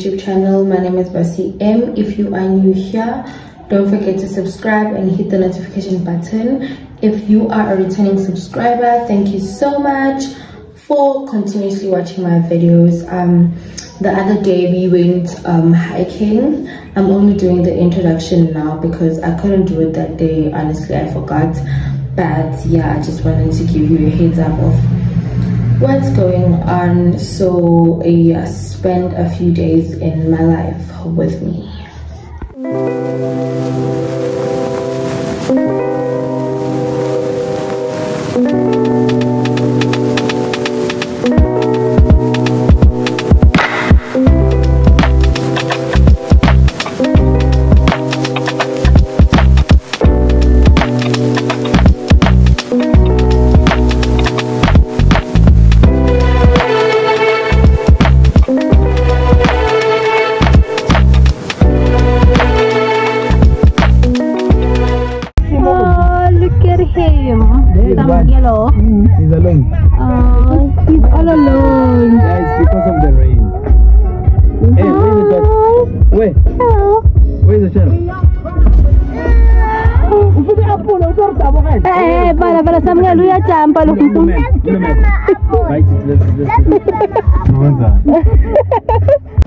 youtube channel. My name is Bassie M. If you are new here don't forget to subscribe and hit the notification button. If you are a returning subscriber thank you so much for continuously watching my videos. Um the other day we went um hiking. I'm only doing the introduction now because i couldn't do it that day honestly i forgot. But yeah i just wanted to give you a heads up of what's going on? So uh, spend a few days in my life with me Some yellow. He's alone. Oh, he's all alone. Yeah, it's because of the rain. Hey, where's the dog? Where? Hello. Where's the channel? Eh, eh, para, para sa mga luya champa, look ito. Right, let's, let's,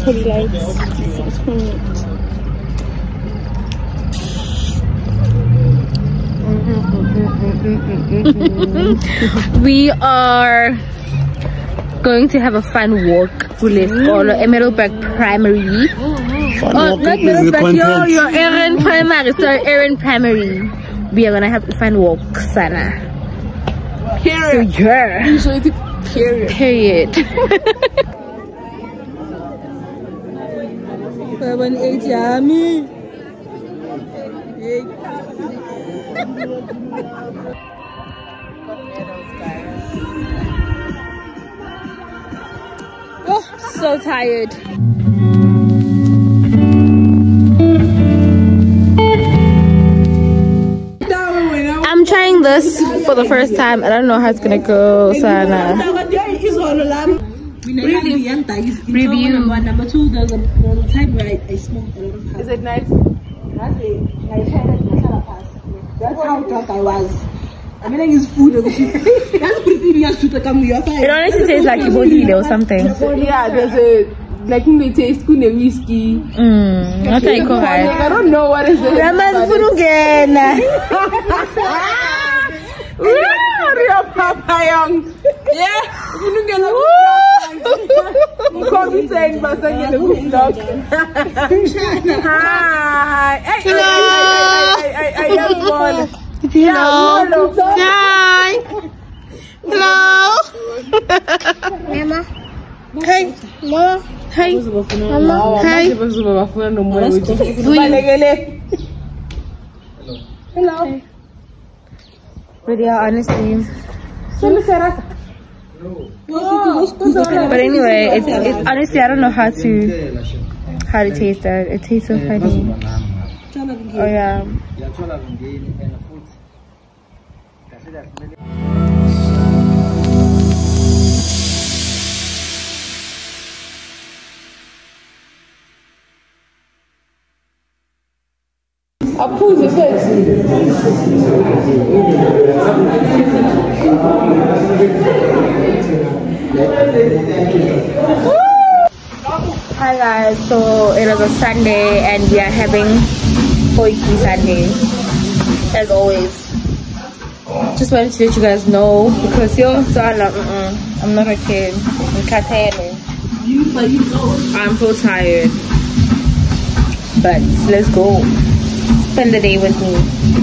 Mm-hmm. we are going to have a fun walk kule skolo emeraldberg primary. Oh not middleburg yo yo erin primary sorry erin primary. We are gonna have a fun walk sana. So yeah. Period. Period oh so tired I'm trying this for the first time. I don't know how it's gonna go, Sana. Review. Number two, there's a, there's a time where I, I smoked a lot of Is it nice? That's how drunk I was. I mean, like, it's food. That's pretty near shoot a come your It honestly tastes like Ibodile or something. Yeah, there's a like me taste kuna whiskey. Mm, what I call Like. I don't know what is it. Raman Funugena. Real Papa Young. Yeah, you get a You call me saying but saying the good dog. Hi. Hey, Hello. I, I, I, I am one. Hello. Hi. Hello. Emma. Hey. Hello. Hey. Mama, Hey. bazuba bafuna nomoya ukuthi balekele. Hello. But yeah, honestly. But anyway, it's, it's honestly I don't know how to how to taste that. It tastes so funny. Oh yeah. Aphuze first. Hi guys, so it was a Sunday and we are having Potjie Sunday as always. Just wanted to let you guys know because yo, Sana, uh, mm-mm, I'm not a kid. I'm Katene. I'm so tired. But let's go. Spend the day with me.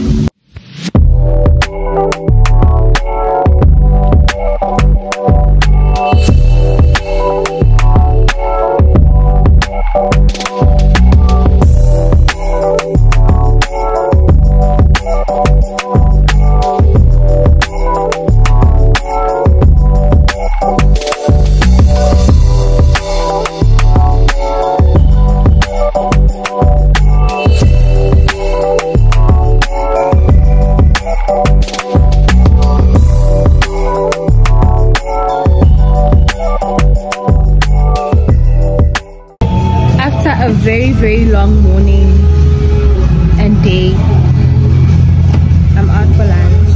Very long morning and day i'm out for lunch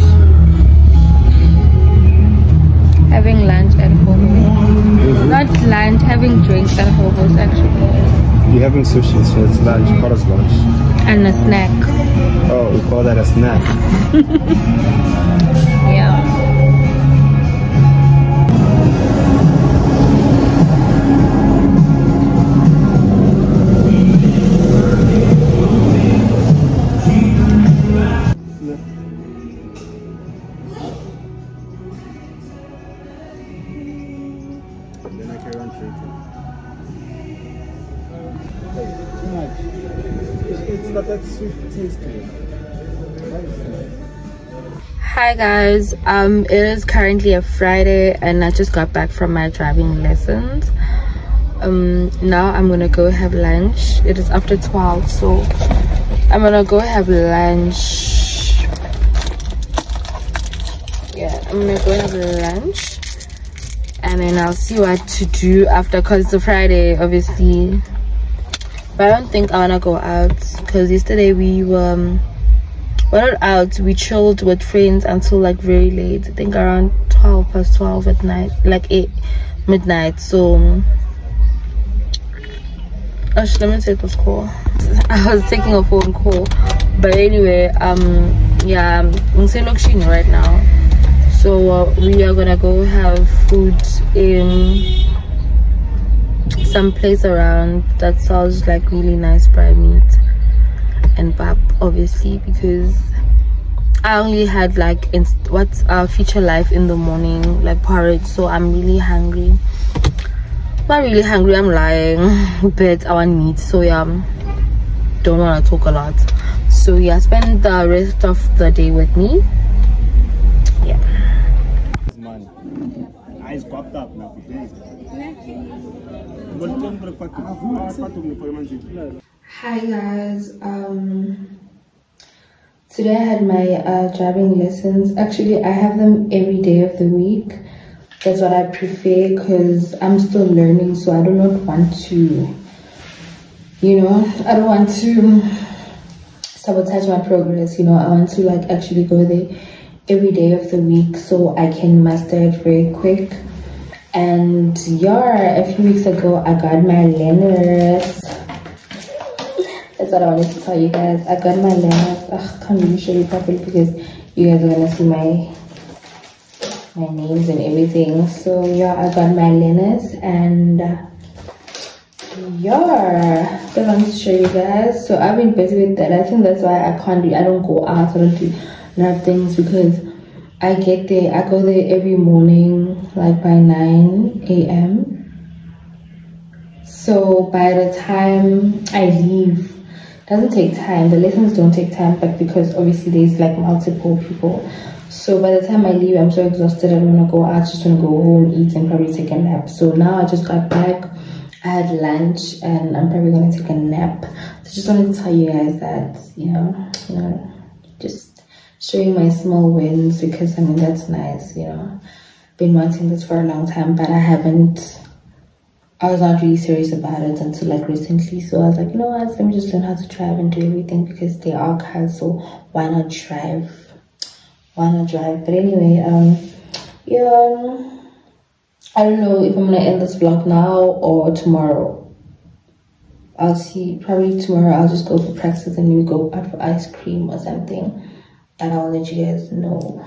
having lunch at home not lunch having drinks at home actually You're having sushi, so it's lunch. Mm. What is lunch? and a snack Oh, we call that a snack. yeah That sweet taste hi guys. Um it is currently a friday and i just got back from my driving lessons. Um now i'm gonna go have lunch. It is after 12 so i'm gonna go have lunch. Yeah i'm gonna go have lunch and then i'll see what to do after because it's a friday obviously but i don't think i want to go out because yesterday we were um, we're not out. We chilled with friends until like very late. I think around 12 past 12 at night like 8 midnight. So oh, let me take this call. I was taking a phone call. But anyway um yeah i'm in Selokshini right now. So uh, we are gonna go have food in some place around that sells like really nice fried meat and pap obviously because i only had like what's our future life in the morning like porridge so i'm really hungry. Not really hungry i'm lying but i want meat so yeah don't want to talk a lot. So yeah spend the rest of the day with me It's money. Eyes popped up now. today. hi guys um today i had my uh driving lessons actually i have them every day of the week that's what i prefer because i'm still learning so i do not want to you know i don't want to sabotage my progress you know i want to like actually go there every day of the week so i can master it very quick and yeah a few weeks ago i got my learners that's what I wanted to tell you guys. I got my learners. Ugh, can't really show you properly because you guys are gonna see my my names and everything. So yeah, I got my learners and yeah, so I to show you guys. So I've been busy with that. I think that's why I can't do. I don't go out. I don't do a lot things because I get there. I go there every morning, like by nine a.m. So by the time I leave, doesn't take time. The lessons don't take time, but because obviously there's like multiple people. So by the time I leave, I'm so exhausted. I don't want to go out. Just want to go home, eat, and probably take a nap. So now I just got back. I had lunch, and I'm probably gonna take a nap. So just wanted to tell you guys that you know, you know, just showing my small wins because I mean that's nice. You know, been wanting this for a long time, but I haven't I was not really serious about it until like recently. So I was like, you know what, let me just learn how to drive and do everything because they are cars, so why not drive? Why not drive? But anyway, um yeah I don't know if I'm gonna end this vlog now or tomorrow. I'll see probably tomorrow I'll just go for practice and maybe go out for ice cream or something. And I'll let you guys know.